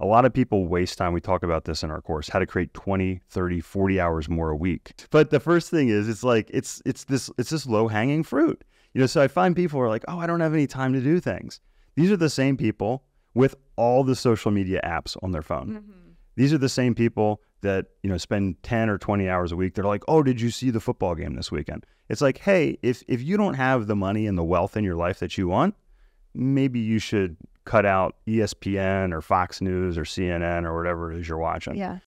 a lot of people waste time. We talk about this in our course, how to create 20, 30, 40 hours more a week. But the first thing is it's like it's it's this it's this low-hanging fruit. You know, so I find people are like, "Oh, I don't have any time to do things." These are the same people with all the social media apps on their phone. Mm-hmm. These are the same people that, you know, spend 10 or 20 hours a week. They're like, "Oh, did you see the football game this weekend?" It's like, "Hey, if if you don't have the money and the wealth in your life that you want, maybe you should cut out ESPN or Fox News or CNN or whatever it is you're watching. Yeah.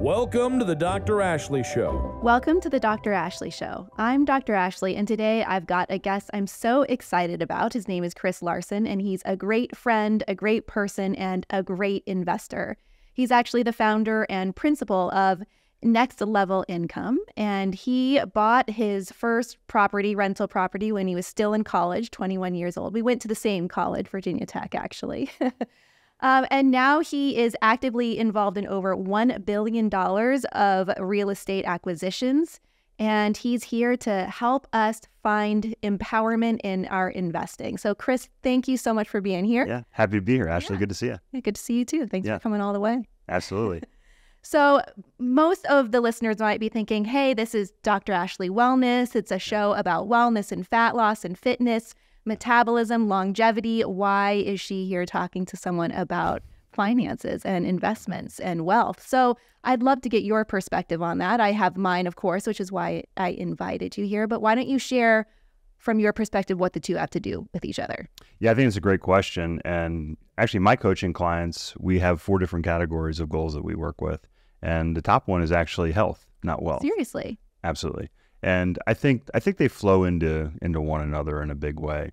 Welcome to the Dr. Ashley Show. Welcome to the Dr. Ashley Show. I'm Dr. Ashley, and today I've got a guest I'm so excited about. His name is Chris Larson, and he's a great friend, a great person, and a great investor. He's actually the founder and principal of next level income. And he bought his first property, rental property, when he was still in college, 21 years old. We went to the same college, Virginia Tech, actually. um, and now he is actively involved in over $1 billion of real estate acquisitions. And he's here to help us find empowerment in our investing. So, Chris, thank you so much for being here. Yeah, happy to be here, Ashley. Yeah. Good to see you. Yeah, good to see you too. Thanks yeah. for coming all the way. Absolutely. So, most of the listeners might be thinking, hey, this is Dr. Ashley Wellness. It's a show about wellness and fat loss and fitness, metabolism, longevity. Why is she here talking to someone about finances and investments and wealth? So, I'd love to get your perspective on that. I have mine, of course, which is why I invited you here. But why don't you share from your perspective what the two have to do with each other? Yeah, I think it's a great question. And actually, my coaching clients, we have four different categories of goals that we work with. And the top one is actually health, not wealth. Seriously. Absolutely. And I think I think they flow into into one another in a big way.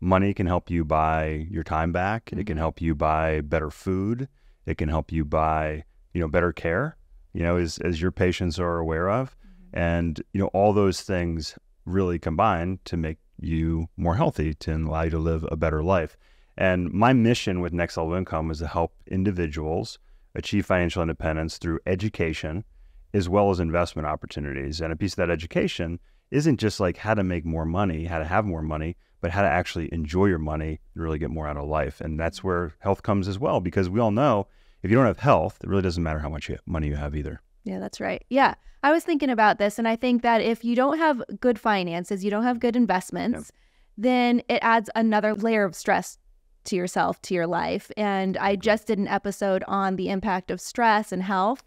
Money can help you buy your time back. Mm-hmm. It can mm-hmm. help you buy better food. It can help you buy, you know, better care, you know, as as your patients are aware of. Mm-hmm. And, you know, all those things really combine to make you more healthy, to allow you to live a better life. And my mission with Next Level Income is to help individuals achieve financial independence through education as well as investment opportunities. And a piece of that education isn't just like how to make more money, how to have more money, but how to actually enjoy your money and really get more out of life. And that's where health comes as well, because we all know if you don't have health, it really doesn't matter how much money you have either. Yeah, that's right. Yeah. I was thinking about this, and I think that if you don't have good finances, you don't have good investments, then it adds another layer of stress to yourself, to your life. And I just did an episode on the impact of stress and health.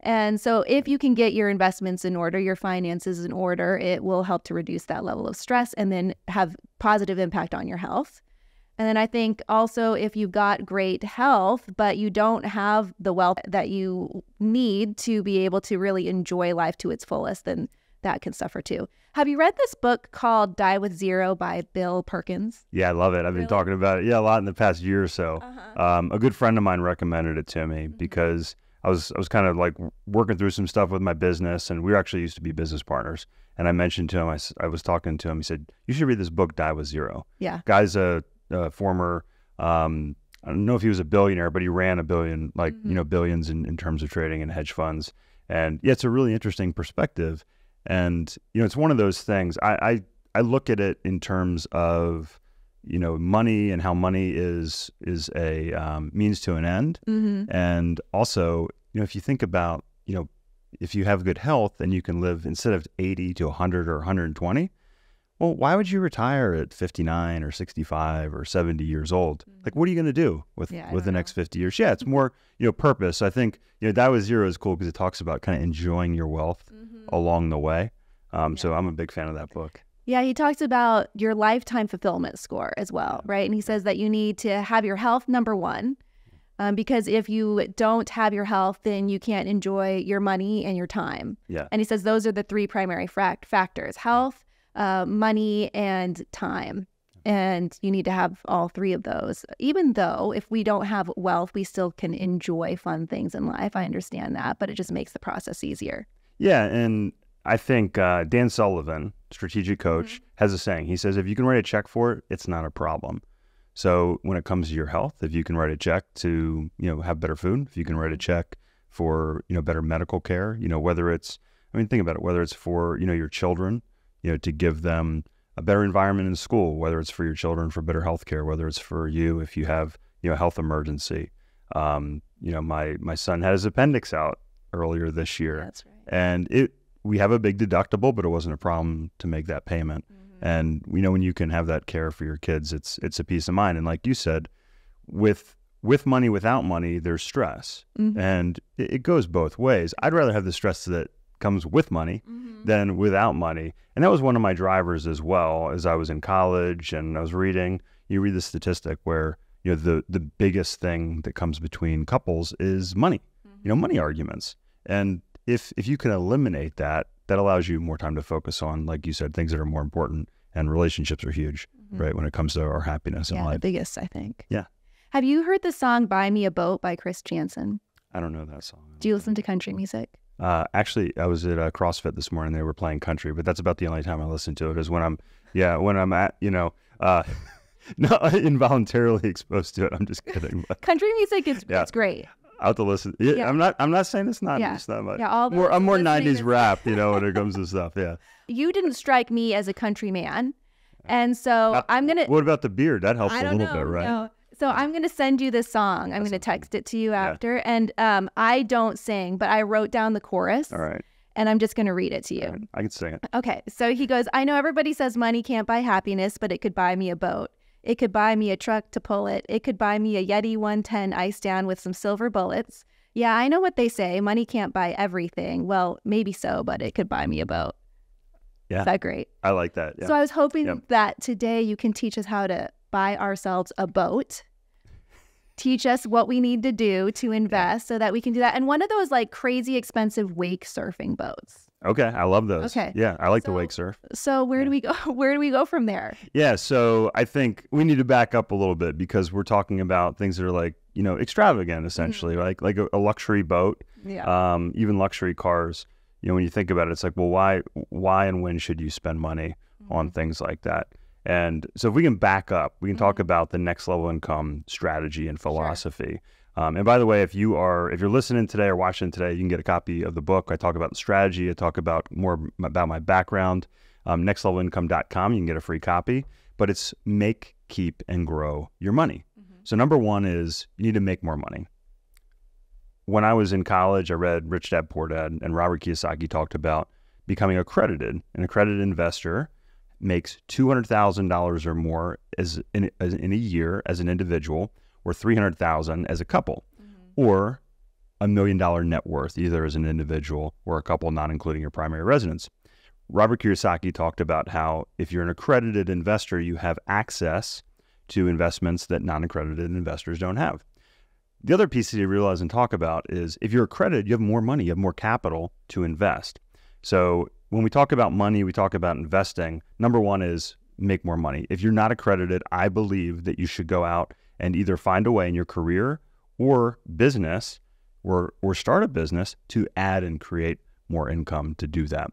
And so, if you can get your investments in order, your finances in order, it will help to reduce that level of stress and then have positive impact on your health. And then I think also if you've got great health, but you don't have the wealth that you need to be able to really enjoy life to its fullest, then that can suffer too. Have you read this book called Die with Zero by Bill Perkins? Yeah, I love it. I've been talking about it, yeah, a lot in the past year or so. Uh-huh. Um, a good friend of mine recommended it to me mm-hmm. because I was I was kind of like working through some stuff with my business, and we actually used to be business partners. And I mentioned to him, I, I was talking to him. He said, "You should read this book, Die with Zero. Yeah, guy's a, a former. Um, I don't know if he was a billionaire, but he ran a billion, like mm-hmm. you know, billions in, in terms of trading and hedge funds. And yeah, it's a really interesting perspective. And you know, it's one of those things. I, I I look at it in terms of you know money and how money is is a um, means to an end, mm-hmm. and also you know if you think about you know if you have good health and you can live instead of 80 to 100 or 120 well why would you retire at 59 or 65 or 70 years old mm-hmm. like what are you going to do with yeah, with the know. next 50 years yeah it's more you know purpose i think you know that was zero is cool because it talks about kind of enjoying your wealth mm-hmm along the way. Um, yeah. So I'm a big fan of that book. Yeah, he talks about your lifetime fulfillment score as well, right? And he says that you need to have your health number one, um, because if you don't have your health, then you can't enjoy your money and your time. Yeah. And he says those are the three primary fact factors: health, uh, money, and time. And you need to have all three of those. Even though if we don't have wealth, we still can enjoy fun things in life. I understand that, but it just makes the process easier. Yeah, and I think uh, Dan Sullivan, strategic coach, mm-hmm. has a saying. He says, if you can write a check for it, it's not a problem. So when it comes to your health, if you can write a check to you know have better food, if you can write a check for you know better medical care, you know whether it's I mean think about it, whether it's for you know your children, you know to give them a better environment in school, whether it's for your children for better health care, whether it's for you if you have you know, health emergency. Um, you know, my my son had his appendix out earlier this year, That's right. And it we have a big deductible, but it wasn't a problem to make that payment. Mm-hmm. And you know, when you can have that care for your kids, it's it's a peace of mind. And like you said, with with money, without money, there's stress, Mhm. and it, it goes both ways. I'd rather have the stress that comes with money Mm-hmm. than without money. And that was one of my drivers as well as I was in college and I was reading. You read the statistic where you know the the biggest thing that comes between couples is money. You know, money arguments. And if if you can eliminate that, that allows you more time to focus on, like you said, things that are more important. And relationships are huge, right? When it comes to our happiness in Mm-hmm. Yeah, the biggest, I think. Yeah. Have you heard the song "Buy Me a Boat" by Chris Janson? I don't know that song. Do you listen to country music? Uh, actually, I was at uh, CrossFit this morning. They were playing country, but that's about the only time I listen to it. Is when I'm, yeah, when I'm at, you know, uh, not involuntarily exposed to it. I'm just kidding. But Country music is Yeah. it's great. I'll have to listen. Yeah, Yeah. I'm not. I'm not saying it's not. Yeah. It's not much. Yeah, all more. I'm more listening '90s rap. You know, when it comes to stuff. Yeah. You didn't strike me as a country man, and so Uh, I'm gonna. What about the beard? That helps a little know. bit, right? no. So I'm gonna send you this song. I'm gonna text it to you after, and um, I don't sing, but I wrote down the chorus, All right. and I'm just gonna read it to you. Right. I can sing it. Okay, so he goes, I know everybody says money can't buy happiness, but it could buy me a boat. It could buy me a truck to pull it. It could buy me a Yeti 110 ice down with some silver bullets. Yeah, I know what they say. Money can't buy everything. Well, maybe so, but it could buy me a boat. Yeah. Is that great? I like that. Yeah. So I was hoping Yep. that today you can teach us how to buy ourselves a boat. Teach us what we need to do to invest so that we can do that. And one of those like crazy expensive wake surfing boats. Okay. I love those. Okay. Yeah. I like the wake surf. So where do we go? Where do we go from there? Yeah, so I think we need to back up a little bit because we're talking about things that are like, you know, extravagant essentially, mm-hmm. like like a, a luxury boat, Yeah. um, even luxury cars. You know, when you think about it, it's like, well, why why and when should you spend money on mm-hmm. things like that? And so if we can back up, we can talk mm-hmm. about the next level income strategy and philosophy. Um, and by the way, if you are if you're listening today or watching today, you can get a copy of the book. I talk about the strategy. I talk about more about my background. Um, nextlevelincome.com. You can get a free copy. But it's make, keep, and grow your money. So number one is you need to make more money. When I was in college, I read Rich Dad Poor Dad, and Robert Kiyosaki talked about becoming accredited. An accredited investor makes two hundred thousand dollars or more as in, as in a year as an individual, or three hundred thousand as a couple, mm-hmm. or a million dollar net worth either as an individual or a couple, not including your primary residence. Robert Kiyosaki talked about how if you're an accredited investor, you have access to investments that non accredited investors don't have. The other piece that you realize and talk about is if you're accredited, you have more money, you have more capital to invest. So when we talk about money, we talk about investing. Number one is make more money. If you're not accredited, I believe that you should go out and either find a way in your career or business or, or start a business to add and create more income to do that.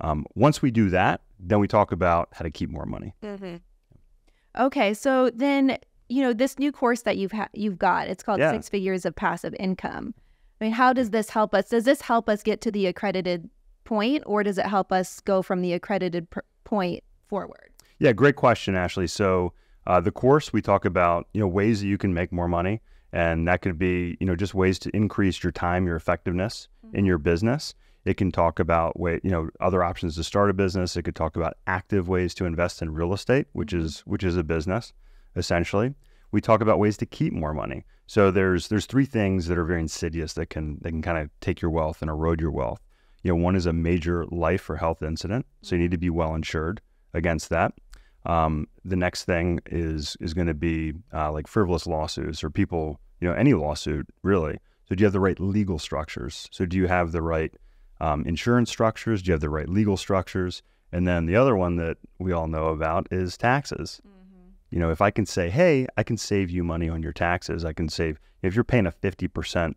Um, once we do that, then we talk about how to keep more money. Okay, so then you know this new course that you've ha- you've got. It's called Yeah. Six Figures of Passive Income. I mean, how does this help us? Does this help us get to the accredited point, or does it help us go from the accredited pr- point forward? Yeah, great question, Ashley. So uh, the course we talk about, you know, ways that you can make more money, and that could be, you know, just ways to increase your time, your effectiveness in your mm-hmm. business. It can talk about way, you know, other options to start a business. It could talk about active ways to invest in real estate, which is mm-hmm. which is a business, essentially. We talk about ways to keep more money. So there's there's three things that are very insidious that can that can kind of take your wealth and erode your wealth. You know, one is a major life or health incident, so you need mm-hmm. to be well insured against that. Um, the next thing is is going to be uh, like frivolous lawsuits or people, you know, any lawsuit really. So do you have the right legal structures? So do you have the right um, insurance structures? Do you have the right legal structures? And then the other one that we all know about is taxes. You know, if I can say, hey, I can save you money on your taxes, I can save, if you're paying a 50%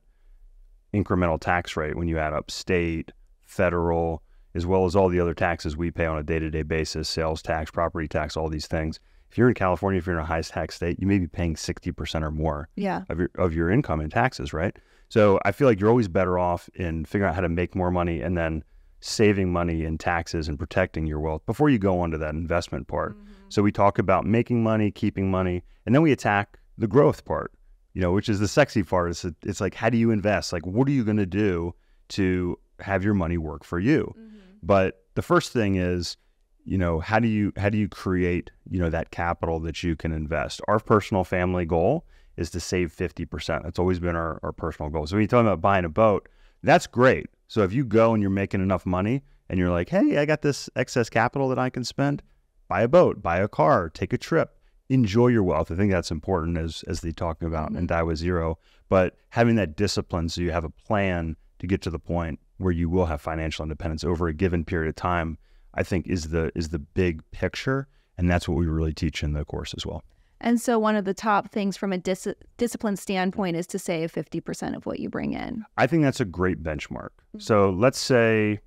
incremental tax rate when you add up state, federal, as well as all the other taxes we pay on a day to day basis sales tax, property tax, all these things. If you're in California, if you're in a high tax state, you may be paying 60% or more Yeah. of your of your income in taxes, right? So I feel like you're always better off in figuring out how to make more money and then saving money in taxes and protecting your wealth before you go on to that investment part. So we talk about making money, keeping money, and then we attack the growth part. you know, which is the sexy part. It's, it's like, how do you invest? Like, what are you going to do to have your money work for you? Mm-hmm. But the first thing is, you know, how do you how do you create, you know, that capital that you can invest? Our personal family goal is to save 50%. That's always been our, our personal goal. So when you're talking about buying a boat, that's great. So if you go and you're making enough money and you're like, hey, I got this excess capital that I can spend, buy a boat, buy a car, take a trip, enjoy your wealth. I think that's important as as they talk about Mhm. in Die with Zero. But having that discipline so you have a plan to get to the point where you will have financial independence over a given period of time, I think is the is the big picture. And that's what we really teach in the course as well. And so, one of the top things from a dis- discipline standpoint is to save 50% of what you bring in. I think that's a great benchmark. Mm-hmm. So let's say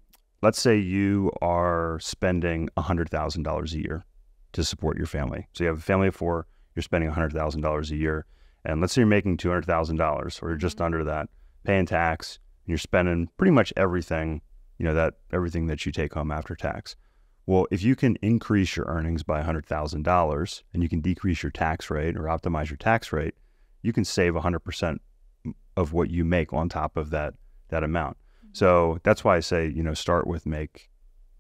let's say you are spending hundred thousand dollars a year to support your family. So you have a family of four, you're spending hundred thousand dollars a year, and let's say you're making two hundred thousand dollars, or just mm-hmm. under that, paying tax, you're spending pretty much everything, you know, that everything that you take home after tax. Well, if you can increase your earnings by hundred thousand dollars and you can decrease your tax rate or optimize your tax rate, you can save hundred percent of what you make on top of that that amount. Mm-hmm. So that's why I say, you know, start with make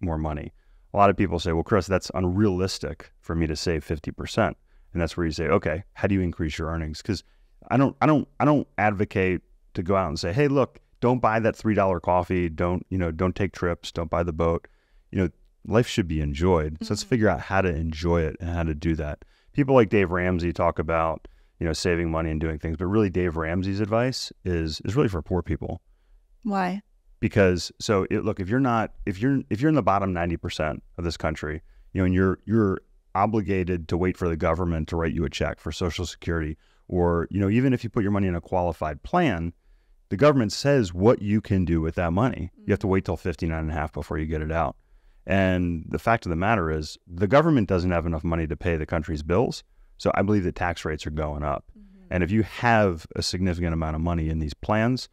more money. A lot of people say, well, Chris, that's unrealistic for me to save 50%. And that's where you say, okay, how do you increase your earnings? Because I don't, I don't, I don't advocate to go out and say, hey, look, don't buy that three dollar coffee. Don't, you know, don't take trips. Don't buy the boat. You know, life should be enjoyed. So let's Mhm. figure out how to enjoy it and how to do that. People like Dave Ramsey talk about, you know, saving money and doing things, but really Dave Ramsey's advice is is really for poor people Why? because so it, look if you're not if you're if you're in the bottom 90% of this country you know and you're you're obligated to wait for the government to write you a check for social security or you know even if you put your money in a qualified plan the government says what you can do with that money. You have to mm. wait till 59 and a half before you get it out. And the fact of the matter is the government doesn't have enough money to pay the country's bills so i believe that tax rates are going up. Mm-hmm. And if you have a significant amount of money in these plans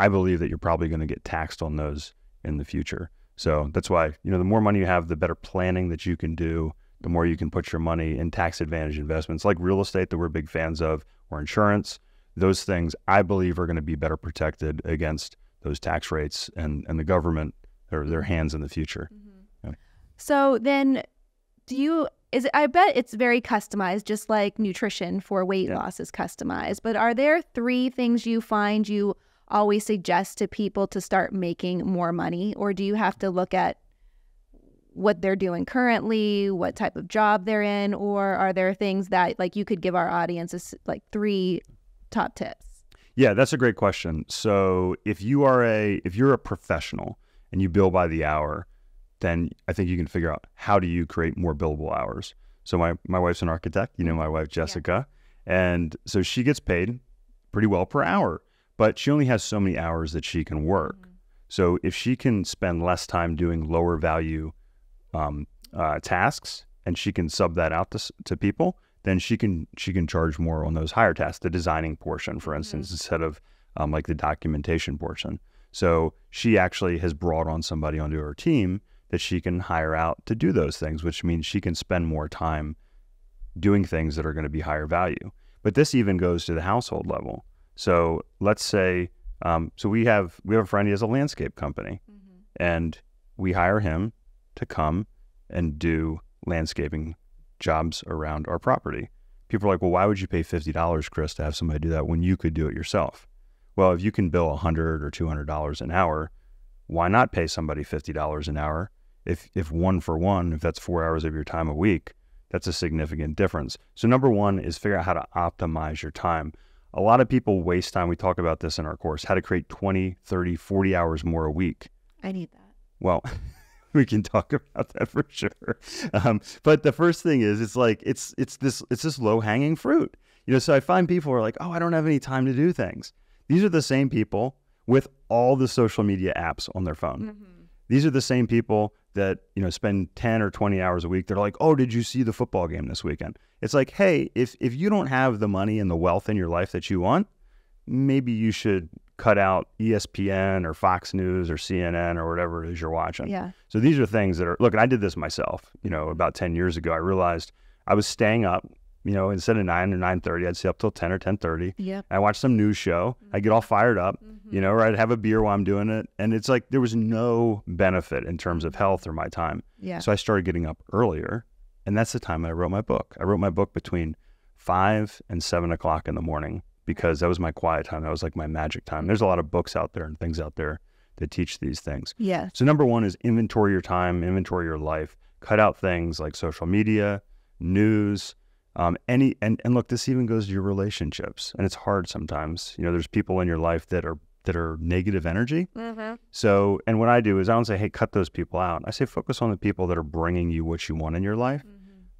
I believe that you're probably going to get taxed on those in the future. So that's why, you know, the more money you have, the better planning that you can do, the more you can put your money in tax advantage investments like real estate that we're big fans of or insurance. Those things I believe are going to be better protected against those tax rates and, and the government or their hands in the future. Mm-hmm. So then, do you? Is it, I bet it's very customized, just like nutrition for weight Yeah. loss is customized. But are there three things you find you always suggest to people to start making more money, or do you have to look at what they're doing currently, what type of job they're in, or are there things that like you could give our audience like three top tips? Yeah, that's a great question. So if you are a if you're a professional and you bill by the hour, then I think you can figure out how do you create more billable hours. So my my wife's an architect, you know my wife Jessica, and so she gets paid pretty well per hour, but she only has so many hours that she can work. So if she can spend less time doing lower value um, uh, tasks and she can sub that out to, to people, then she can she can charge more on those higher tasks, the designing portion, for instance, instead of um, like the documentation portion. So she actually has brought on somebody onto her team that she can hire out to do those things, which means she can spend more time doing things that are going to be higher value. But this even goes to the household level. So let's say, um, so we have we have a friend he has a landscape company, and we hire him to come and do landscaping jobs around our property. People are like, well, why would you pay fifty dollars, Chris, to have somebody do that when you could do it yourself? Well, if you can bill a hundred or two hundred dollars an hour, why not pay somebody fifty dollars an hour? If if one for one, if that's four hours of your time a week, that's a significant difference. So number one is figure out how to optimize your time. A lot of people waste time. We talk about this in our course, how to create 20, 30, 40 hours more a week. I need that. Well, we can talk about that for sure. Um, but the first thing is, it's like it's it's this it's this low hanging fruit. You know, so I find people are like, oh, I don't have any time to do things. These are the same people with all the social media apps on their phone. These are the same people that you know spend ten or twenty hours a week. They're like, oh, did you see the football game this weekend? It's like, hey, if if you don't have the money and the wealth in your life that you want, maybe you should cut out ESPN or Fox News or CNN or whatever it is you're watching. Yeah. So these are things that are look, and I did this myself, you know, about 10 years ago. I realized I was staying up you know, instead of nine or nine thirty, I'd stay up till ten or ten thirty. Yeah. I watch some news show. I get all fired up, mm-hmm. you know, or I'd have a beer while I'm doing it. And it's like there was no benefit in terms of health or my time. Yeah. So I started getting up earlier. And that's the time I wrote my book. I wrote my book between five and seven o'clock in the morning because that was my quiet time. That was like my magic time. There's a lot of books out there and things out there that teach these things. yeah. So number one is inventory your time, inventory your life. Cut out things like social media, news, um, any and and look, this even goes to your relationships, and it's hard sometimes. You know, there's people in your life that are that are negative energy. Mm-hmm. So, and what I do is I don't say, hey, cut those people out. I say focus on the people that are bringing you what you want in your life. Mm-hmm.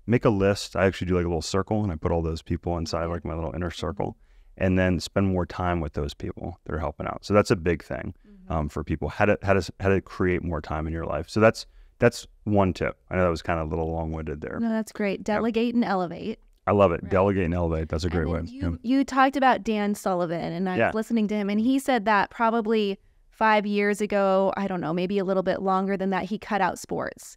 Make a list. I actually do like a little circle, and I put all those people inside mm-hmm. like my little inner circle, and then spend more time with those people that are helping out. So that's a big thing um, for people. How to how to how to create more time in your life. So that's that's one tip. I know that was kind of a little long winded there. No, that's great. Delegate and elevate. I love it. Delegate and elevate. That's a great way. then Yeah. You, you talked about Dan Sullivan, and I Yeah. was listening to him, and he said that probably five years ago, I don't know, maybe a little bit longer than that, he cut out sports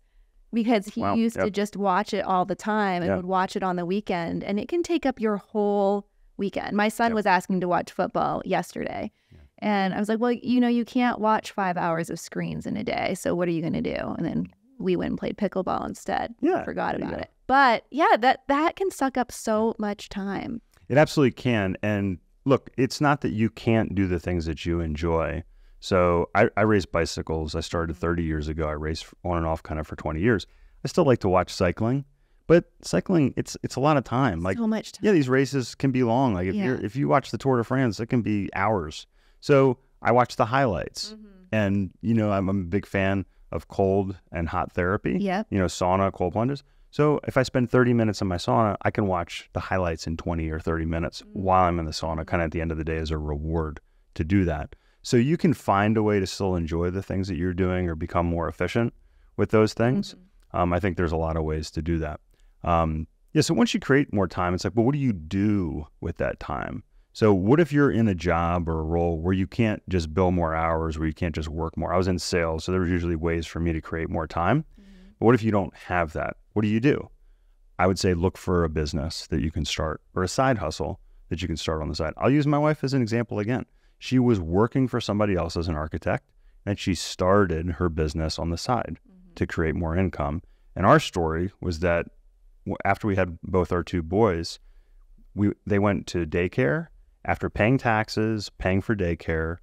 because he Wow. used to just watch it all the time and Yeah. would watch it on the weekend, and it can take up your whole weekend. My son Yep. was asking to watch football yesterday. And I was like, well, you know, you can't watch five hours of screens in a day. So what are you going to do? And then we went and played pickleball instead. Yeah, Forgot about it. But yeah, that that can suck up so much time. It absolutely can. And look, it's not that you can't do the things that you enjoy. So I, I race bicycles. I started mm-hmm. 30 years ago. I raced on and off kind of for 20 years. I still like to watch cycling, but cycling it's it's a lot of time. Like so much time. yeah, these races can be long. Like if Yeah. you're if you watch the Tour de France, it can be hours. So I watch the highlights, Mm-hmm. and you know I'm, I'm a big fan of cold and hot therapy. Yep. You know sauna, cold plunges. So if I spend 30 minutes in my sauna, I can watch the highlights in 20 or 30 minutes while I'm in the sauna. Kind of at the end of the day as a reward to do that. So you can find a way to still enjoy the things that you're doing or become more efficient with those things. Um, I think there's a lot of ways to do that. Um, yeah. So once you create more time, it's like, well, what do you do with that time? So what if you're in a job or a role where you can't just bill more hours, where you can't just work more? I was in sales, so there was usually ways for me to create more time. But what if you don't have that? What do you do? I would say look for a business that you can start or a side hustle that you can start on the side. I'll use my wife as an example again. She was working for somebody else as an architect and she started her business on the side to create more income. And our story was that after we had both our two boys, we they went to daycare after paying taxes, paying for daycare.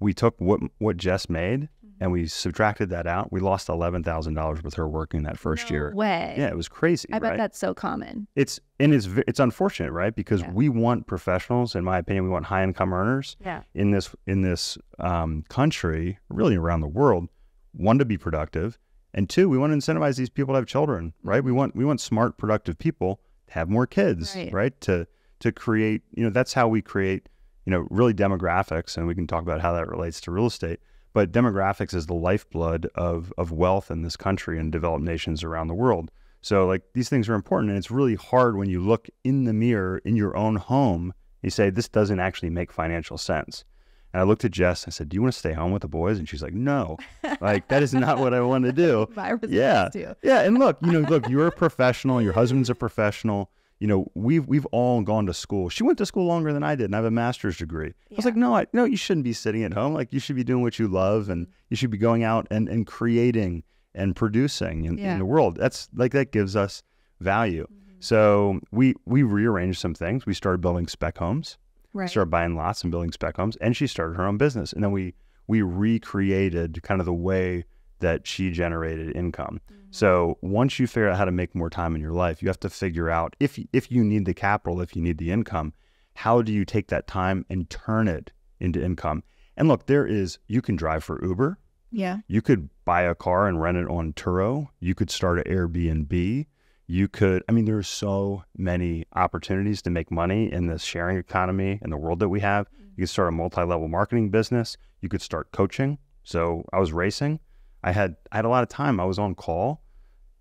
We took what what Jess made and we subtracted that out. We lost eleven thousand dollars with her working that first No year. way. Yeah, it was crazy. I bet that's so common. it's and it's it's unfortunate, right? Because Yeah. we want professionals, in my opinion, we want high income earners Yeah. in this in this um, country, really around the world. One to be productive, and two, we want to incentivize these people to have children, right? We want we want smart, productive people to have more kids, Right. right? To to create, you know, that's how we create, you know, really demographics, and we can talk about how that relates to real estate. But demographics is the lifeblood of of wealth in this country and developed nations around the world. So like these things are important, and it's really hard when you look in the mirror in your own home. You say this doesn't actually make financial sense. And I looked at Jess. And I said, "Do you want to stay home with the boys?" And she's like, "No, like that is not what I want to do." Yeah, yeah. And look, you know, look, you're a professional. Your husband's a professional. You know, we've we've all gone to school. She went to school longer than I did, and I have a master's degree. I was like, no, I, no, you shouldn't be sitting at home. Like you should be doing what you love, and you should be going out and and creating and producing in, Yeah. in the world. That's like that gives us value. Mm-hmm. So we we rearranged some things. We started building spec homes Right. started buying lots and building spec homes and she started her own business and then we we recreated kind of the way that she generated income mm-hmm. so once you figure out how to make more time in your life you have to figure out if if you need the capital if you need the income how do you take that time and turn it into income and look there is you can drive for uber Yeah. you could buy a car and rent it on Turo. You could start an Airbnb. You could, I mean, there's so many opportunities to make money in this sharing economy and the world that we have. Mm-hmm. You could start a multi-level marketing business. You could start coaching. So I was racing. I had I had a lot of time. I was on call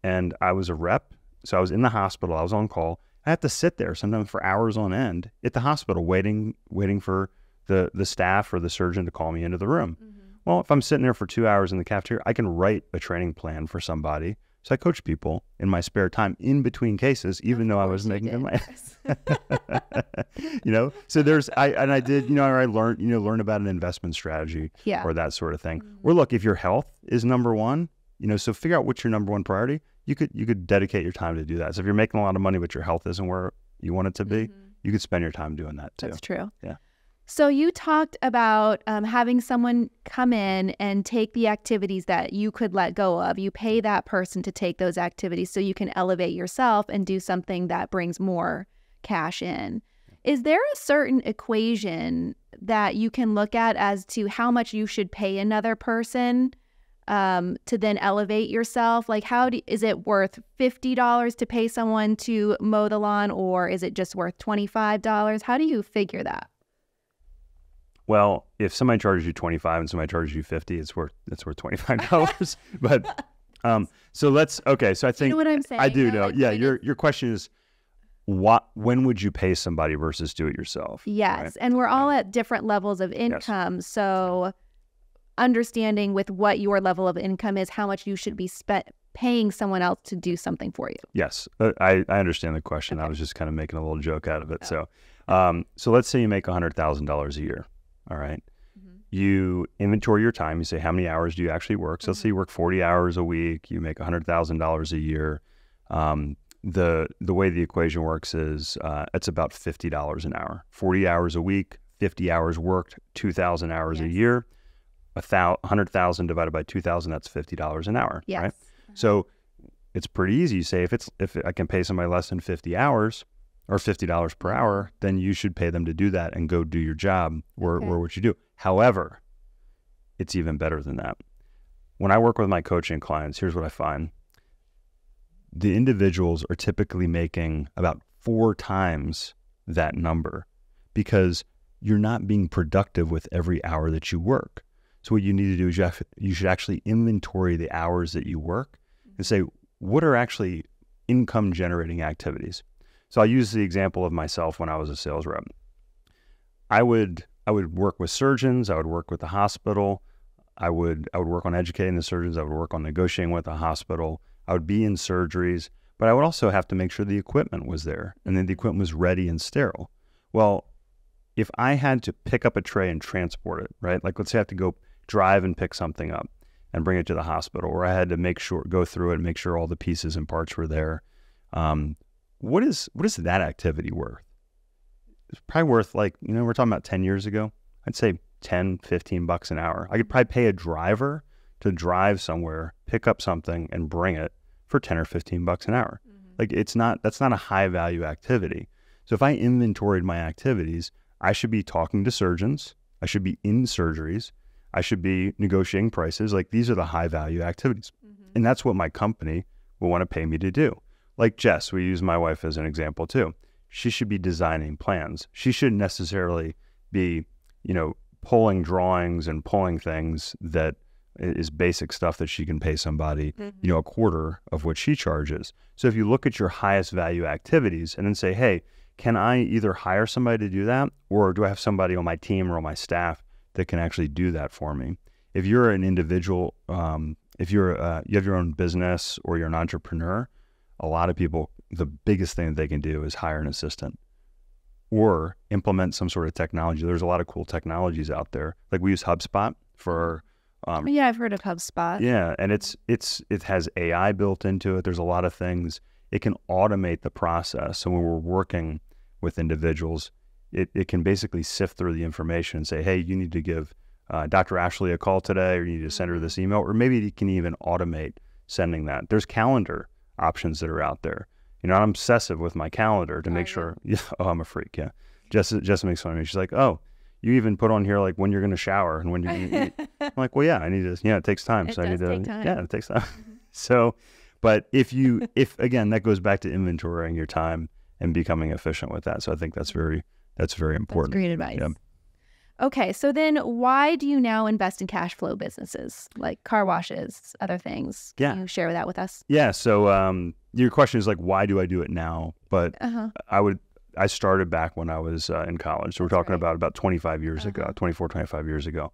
and I was a rep. So I was in the hospital. I was on call. I had to sit there sometimes for hours on end at the hospital waiting waiting for the the staff or the surgeon to call me into the room. Mm-hmm. Well, if I'm sitting there for two hours in the cafeteria, I can write a training plan for somebody So I coach people in my spare time in between cases, even though I was making money. you know, so there's I and I did you know I learned you know learn about an investment strategy yeah. or that sort of thing. Mm-hmm. Or look, if your health is number one, you know, so figure out what's your number one priority. You could you could dedicate your time to do that. So if you're making a lot of money but your health isn't where you want it to be, mm-hmm. you could spend your time doing that too. That's true. Yeah. So you talked about um, having someone come in and take the activities that you could let go of. You pay that person to take those activities so you can elevate yourself and do something that brings more cash in. Is there a certain equation that you can look at as to how much you should pay another person um, to then elevate yourself? Like, how do, is it worth fifty dollars to pay someone to mow the lawn, or is it just worth twenty five dollars? How do you figure that? Well, if somebody charges you twenty five and somebody charges you fifty, it's worth it's worth twenty five dollars. but um, so let's okay. So I think you know what I'm saying? I do know. Like, yeah, your your question is what when would you pay somebody versus do it yourself? Yes, right? and we're all at different levels of income, so understanding with what your level of income is, how much you should be spent paying someone else to do something for you. Yes, uh, I, I understand the question. I was just kind of making a little joke out of it. Oh. So, um, so let's say you make hundred thousand dollars a year. All right. You inventory your time. You say how many hours do you actually work? So let's say you work forty hours a week. You make hundred thousand dollars a year. Um, the the way the equation works is uh, it's about fifty dollars an hour. Forty hours a week, fifty hours worked, two thousand hours a Yes. year. A thou- hundred thousand divided by two thousand, that's fifty dollars an hour. Yes. Right. So it's pretty easy. You say if it's if I can pay somebody less than fifty hours or fifty dollars per hour, then you should pay them to do that and go do your job or Okay. or what you do. However, it's even better than that. When I work with my coaching clients, here's what I find. The individuals are typically making about four times that number because you're not being productive with every hour that you work. So what you need to do is you, have, you should actually inventory the hours that you work and say what are actually income generating activities. So I'll use the example of myself when I was a sales rep. I would I would work with surgeons, I would work with the hospital, I would I would work on educating the surgeons, I would work on negotiating with the hospital, I would be in surgeries, but I would also have to make sure the equipment was there and then the equipment was ready and sterile. Well, if I had to pick up a tray and transport it, right? Like let's say I have to go drive and pick something up and bring it to the hospital, or I had to make sure go through it and make sure all the pieces and parts were there. Um, what is what is that activity worth? It's probably worth like, you know, we're talking about 10 years ago. I'd say 10, 15 bucks an hour. I could probably pay a driver to drive somewhere, pick up something and bring it for 10 or 15 bucks an hour. Mm-hmm. Like it's not that's not a high value activity. So if I inventoried my activities, I should be talking to surgeons, I should be in surgeries, I should be negotiating prices. Like these are the high value activities. Mm-hmm. And that's what my company will want to pay me to do. Like Jess, we use my wife as an example too. She should be designing plans. She shouldn't necessarily be, you know, pulling drawings and pulling things that is basic stuff that she can pay somebody, you know, a quarter of what she charges. So if you look at your highest value activities and then say, hey, can I either hire somebody to do that or do I have somebody on my team or on my staff that can actually do that for me? If you're an individual, um, if you're uh, you have your own business or you're an entrepreneur, a lot of people the biggest thing that they can do is hire an assistant or implement some sort of technology. There's a lot of cool technologies out there. Like we use HubSpot for um, Yeah, I've heard of HubSpot. yeah, and it's it's it has AI built into it. There's a lot of things. It can automate the process. So when we're working with individuals, it, it can basically sift through the information and say, hey, you need to give uh, Dr. Ashley a call today, or you need to send her this email, or maybe it can even automate sending that. There's calendar options that are out there. You know, I'm obsessive with my calendar to make sure. Yeah, oh, I'm a freak. Yeah, Jess Jess makes fun of me. She's like, oh, you even put on here like when you're going to shower and when you're going to eat. I'm like, well, yeah, I need to. Yeah, it takes time. It so I need to. Mm-hmm. Yeah, it takes time. so, but if you, if again, that goes back to inventorying your time and becoming efficient with that. So I think that's very, that's very That's important. great advice. Yep. Okay, so then why do you now invest in cash flow businesses like car washes, other things? Yeah. Can you share that with us? Yeah. So um, your question is like, why do I do it now? But Uh huh. I would, I started back when I was uh, in college. So we're That's talking right. about about 25 years ago, Uh-huh. 24, 25 years ago.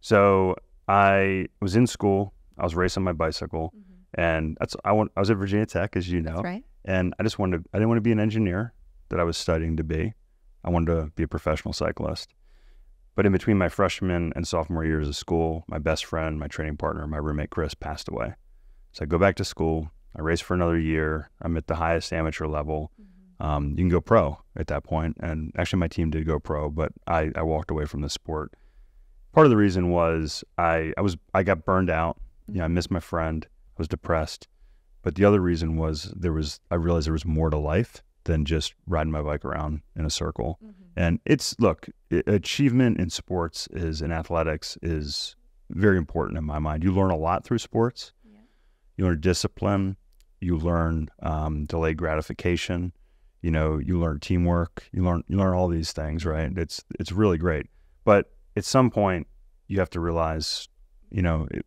So I was in school. I was racing my bicycle. Mm-hmm. And that's I want I was at Virginia Tech, as you know, That's right. and I just wanted to, I didn't want to be an engineer that I was studying to be. I wanted to be a professional cyclist. But in between my freshman and sophomore years of school, my best friend, my training partner, my roommate Chris passed away. So I go back to school. I race for another year. I'm at the highest amateur level. Um, you can go pro at that point, and actually my team did go pro, but I, I walked away from the sport. Part of the reason was I, I was I got burned out. You know, I missed my friend. I was depressed. But the other reason was there was I realized there was more to life than just riding my bike around in a circle. And it's look, achievement in sports is in athletics is very important in my mind. You learn a lot through sports. Yeah. You learn discipline. You learn um, delayed gratification. You know, you learn teamwork. You learn you learn all these things, right? It's it's really great. But at some point, you have to realize, you know, it,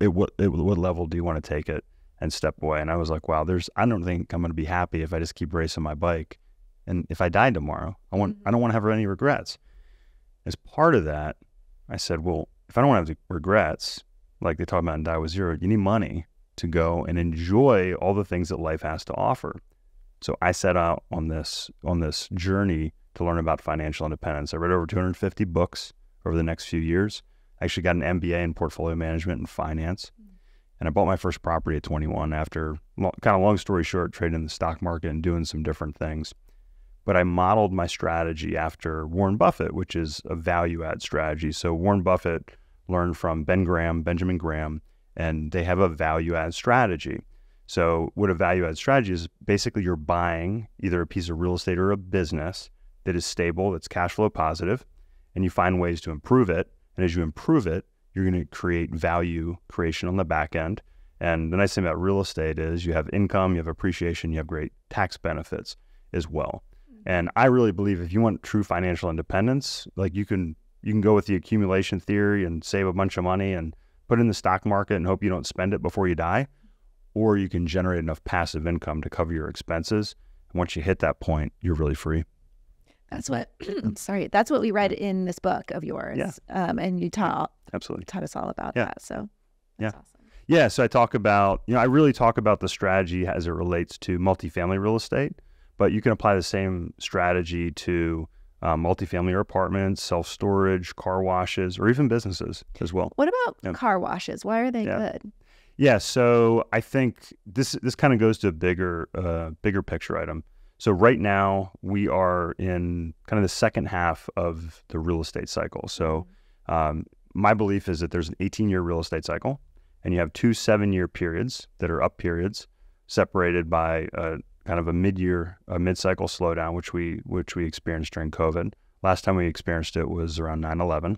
it, what it, what level do you want to take it and step away? And I was like, wow, there's I don't think I'm going to be happy if I just keep racing my bike, and if I die tomorrow, I want I don't mm-hmm. want to have any regrets. As part of that, I said, well, if I don't want to have regrets, like they talk about in Die with Zero, you need money to go and enjoy all the things that life has to offer. So I set out on this on this journey to learn about financial independence. I read over 250 books over the next few years. I actually got an MBA in portfolio management and finance. And I bought my first property at 21 after, kind of long story short, trading in the stock market and doing some different things. But I modeled my strategy after Warren Buffett, which is a value add strategy. So Warren Buffett learned from Ben Graham, Benjamin Graham, and they have a value add strategy. So, what a value add strategy is basically you're buying either a piece of real estate or a business that is stable, that's cash flow positive, and you find ways to improve it. And as you improve it, you're going to create value creation on the back end. And the nice thing about real estate is you have income, you have appreciation, you have great tax benefits as well. Mm-hmm. And I really believe if you want true financial independence, like you can you can go with the accumulation theory and save a bunch of money and put it in the stock market and hope you don't spend it before you die, or you can generate enough passive income to cover your expenses. And once you hit that point, you're really free. That's what. sorry, that's what we read in this book of yours. Yeah. Um, and you taught Absolutely. taught us all about Yeah. that. So Yeah. awesome. Yeah, so I talk about, you know, I really talk about the strategy as it relates to multifamily real estate, but you can apply the same strategy to um, multifamily or apartments, self storage, car washes, or even businesses as well. What about Yeah. car washes? Why are they Yeah. good? Yeah, so I think this this kind of goes to a bigger uh, bigger picture item. So right now we are in kind of the second half of the real estate cycle. So um, my belief is that there's an 18 year real estate cycle, and you have two seven year periods that are up periods, separated by a, kind of a mid year a mid cycle slowdown, which we which we experienced during COVID. Last time we experienced it was around 9/11.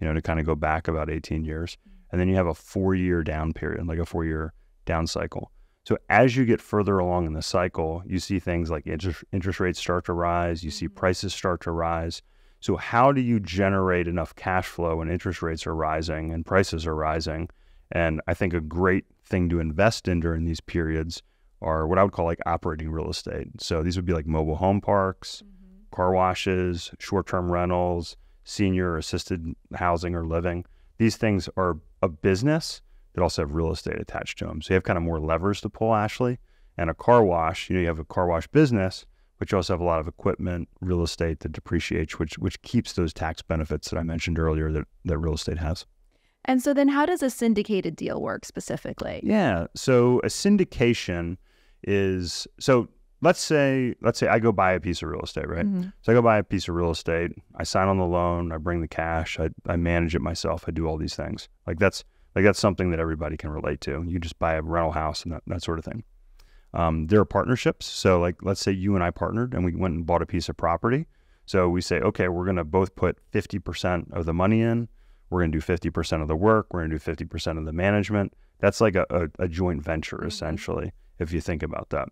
You know, to kind of go back about 18 years, and then you have a four year down period, like a four year down cycle. So as you get further along in the cycle, you see things like interest, interest rates start to rise, you see mm-hmm. prices start to rise. So how do you generate enough cash flow when interest rates are rising and prices are rising? And I think a great thing to invest in during these periods are what I would call like operating real estate. So these would be like mobile home parks, mm-hmm. car washes, short-term rentals, senior assisted housing or living. These things are a business that also have real estate attached to them. So you have kind of more levers to pull, Ashley. And a car wash, you know, you have a car wash business, but you also have a lot of equipment, real estate that depreciates, which which keeps those tax benefits that I mentioned earlier that, that real estate has. And so then, how does a syndicated deal work specifically? Yeah. So a syndication is so let's say let's say I go buy a piece of real estate, right? Mhm. So I go buy a piece of real estate, I sign on the loan, I bring the cash, I, I manage it myself, I do all these things. Like that's like that's something that everybody can relate to. You just buy a rental house and that, that sort of thing. Um, there are partnerships. So like let's say you and I partnered and we went and bought a piece of property. So we say, okay, we're gonna both put fifty percent of the money in. We're gonna do fifty percent of the work. We're gonna do fifty percent of the management. That's like a, a, a joint venture Mhm. essentially, if you think about that.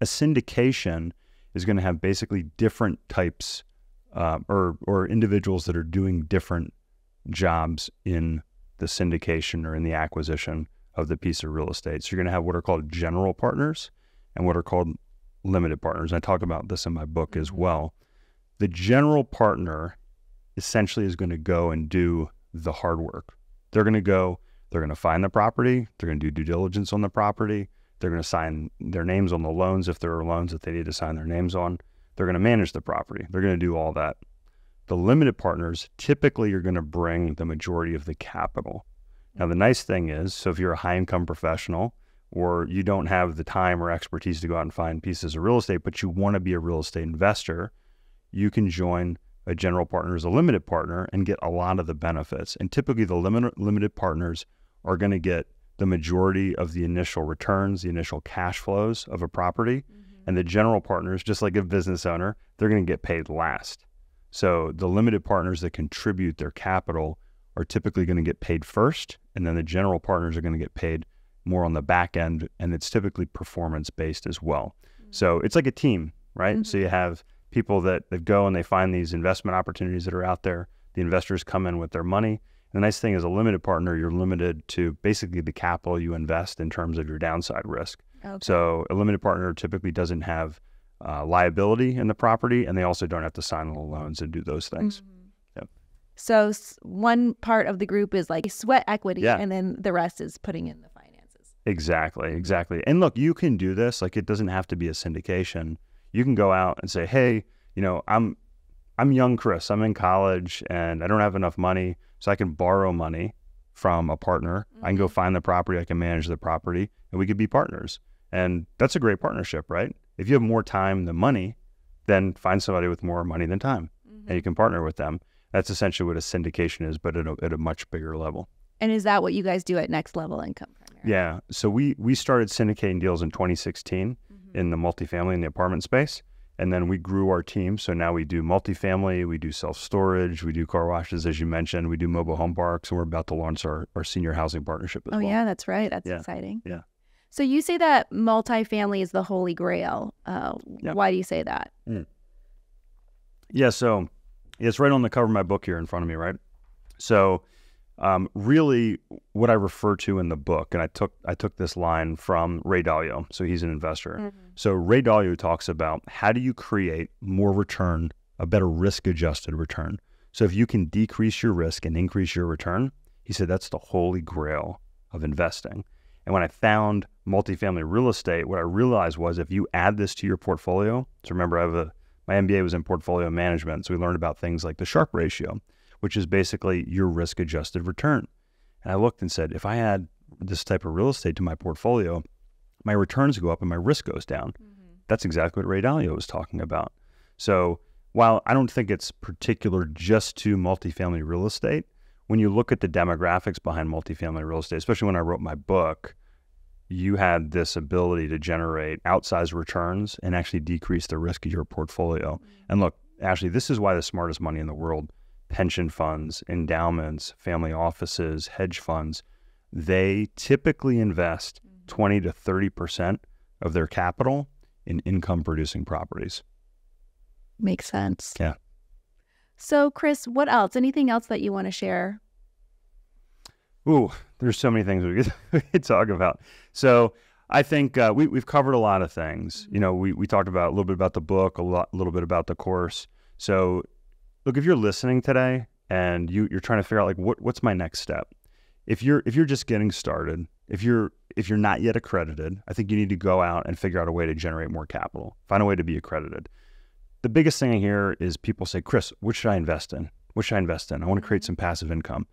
A syndication is going to have basically different types uh, or or individuals that are doing different jobs in the syndication or in the acquisition of the piece of real estate. So you're going to have what are called general partners and what are called limited partners. And I talk about this in my book as Mhm. well. The general partner essentially is going to go and do the hard work. They're going to go, They're going to find the property. They're going to do due diligence on the property. They're going to sign their names on the loans if there are loans that they need to sign their names on. They're going to manage the property. They're going to do all that. The limited partners typically are going to bring the majority of the capital. Now, the nice thing is, so if you're a high income professional or you don't have the time or expertise to go out and find pieces of real estate, but you want to be a real estate investor, you can join a general partner as a limited partner and get a lot of the benefits. And typically, the limit, limited partners are going to get the majority of the initial returns, the initial cash flows of a property. Mm-hmm. And the general partners, just like a business owner, they're going to get paid last. So the limited partners that contribute their capital are typically going to get paid first, and then the general partners are going to get paid more on the back end, and it's typically performance based as well. Mm-hmm. So it's like a team, right? Mm-hmm. So you have people that, that go and they find these investment opportunities that are out there. The investors come in with their money. And the nice thing is, a limited partner, you're limited to basically the capital you invest in terms of your downside risk. Okay. So a limited partner typically doesn't have uh, liability in the property, and they also don't have to sign the loans and do those things. Mm-hmm. Yep. So one part of the group is like sweat equity, yeah. and then the rest is putting in the finances. Exactly, exactly. And look, you can do this. Like it doesn't have to be a syndication. You can go out and say, "Hey, you know, I'm I'm young Chris. I'm in college, and I don't have enough money, so I can borrow money." from a partner. Mm-hmm. I can go mm-hmm. find the property, I can manage the property, and we could be partners. And that's a great partnership, right? If you have more time than money, then find somebody with more money than time mm-hmm. and you mm-hmm. can partner with them. That's essentially what a syndication is, but at a, at a much bigger level. And is that what you guys do at Next Level Income? Primarily? Yeah. So we, we started syndicating deals in 2016 mm-hmm. in the multifamily and the apartment space. And then we grew our team. So now we do multifamily, we do self storage, we do car washes, as you mentioned, we do mobile home parks, and we're about to launch our, our senior housing partnership as oh, well. yeah, that's right. That's yeah. exciting. Yeah. So you say that multifamily is the holy grail. Uh, yep. Why do you say that? Mm. Yeah, so it's right on the cover of my book here in front of me, right? So um, really what I refer to in the book, and I took I took this line from Ray Dalio, so he's an investor. Mm-hmm. So Ray Dalio talks about how do you create more return, a better risk adjusted return. So if you can decrease your risk and increase your return, he said that's the holy grail of investing. And when I found multifamily real estate, what I realized was if you add this to your portfolio, so remember I have a my MBA was in portfolio management, so we learned about things like the Sharpe ratio, which is basically your risk adjusted return. And I looked and said, if I add this type of real estate to my portfolio, my returns go up and my risk goes down. Mm-hmm. That's exactly what Ray Dalio was talking about. So while I don't think it's particular just to multifamily real estate, when you look at the demographics behind multifamily real estate, especially when I wrote my book, you had this ability to generate outsized returns and actually decrease the risk of your portfolio. And look, Ashley, this is why the smartest money in the world, pension funds, endowments, family offices, hedge funds, they typically invest mm-hmm. 20 to 30% of their capital in income producing properties. Makes sense. Yeah. So, Chris, what else? Anything else that you want to share? Ooh, there's so many things we could, we could talk about. So, I think uh, we, we've covered a lot of things. You know, we, we talked about a little bit about the book, a, lot, a little bit about the course. So, look, if you're listening today and you, you're trying to figure out like what, what's my next step, if you're if you're just getting started, if you're if you're not yet accredited, I think you need to go out and figure out a way to generate more capital. Find a way to be accredited the biggest thing I hear is people say, Chris, what should I invest in? What should I invest in? I want to create mm-hmm. some passive income.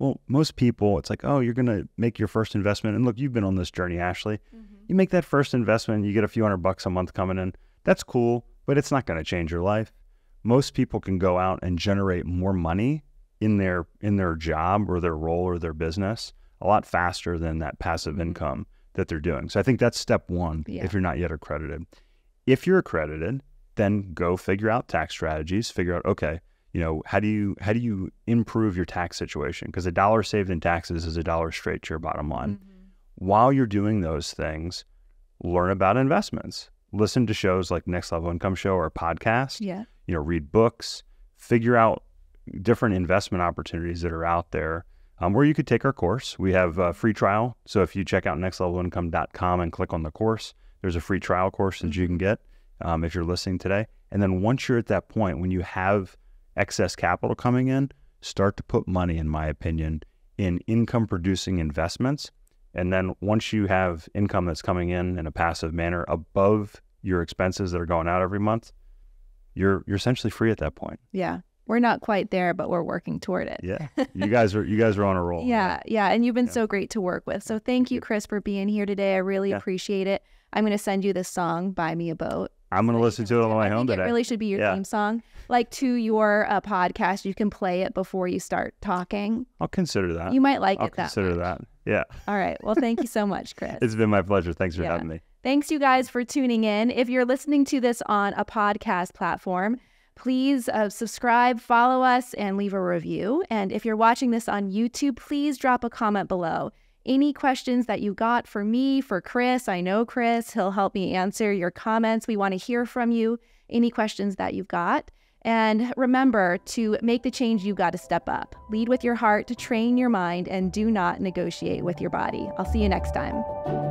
Well, most people, it's like, oh, you're going to make your first investment. And look, you've been on this journey, Ashley. Mm-hmm. You make that first investment, you get a few hundred bucks a month coming in. That's cool, but it's not going to change your life. Most people can go out and generate more money in their in their job or their role or their business a lot faster than that passive mm-hmm. income that they're doing. So I think that's step 1 yeah. if you're not yet accredited. If you're accredited, then go figure out tax strategies, figure out, okay, you know, how do you how do you improve your tax situation? Because a dollar saved in taxes is a dollar straight to your bottom line. Mm-hmm. While you're doing those things, learn about investments. Listen to shows like Next Level Income Show or podcast. Yeah. You know, read books, figure out different investment opportunities that are out there. Um, where you could take our course. We have a free trial. So if you check out nextlevelincome.com and click on the course, there's a free trial course that mm-hmm. you can get um, if you're listening today. And then once you're at that point, when you have excess capital coming in, start to put money, in my opinion, in income producing investments. And then once you have income that's coming in in a passive manner above your expenses that are going out every month, you're you're essentially free at that point. Yeah. We're not quite there, but we're working toward it. Yeah. you guys are you guys are on a roll. Yeah, yeah. And you've been Yeah. so great to work with. So thank you, Chris, for being here today. I really Yeah. appreciate it. I'm going to send you this song, Buy Me a Boat. I'm gonna listen to it on the I way home today. It really should be your Yeah. theme song. Like to your uh, podcast, you can play it before you start talking. I'll consider that. You might like I'll it that consider much. that. Yeah. All right. Well, thank you so much, Chris. It's been my pleasure. Thanks for Yeah. having me. Thanks, you guys, for tuning in. If you're listening to this on a podcast platform, please uh, subscribe, follow us, and leave a review. And if you're watching this on YouTube, please drop a comment below. Any questions that you got for me, for Chris, I know Chris, he'll help me answer your comments. We want to hear from you. Any questions that you've got. And remember to make the change, you've got to step up. Lead with your heart to train your mind and do not negotiate with your body. I'll see you next time.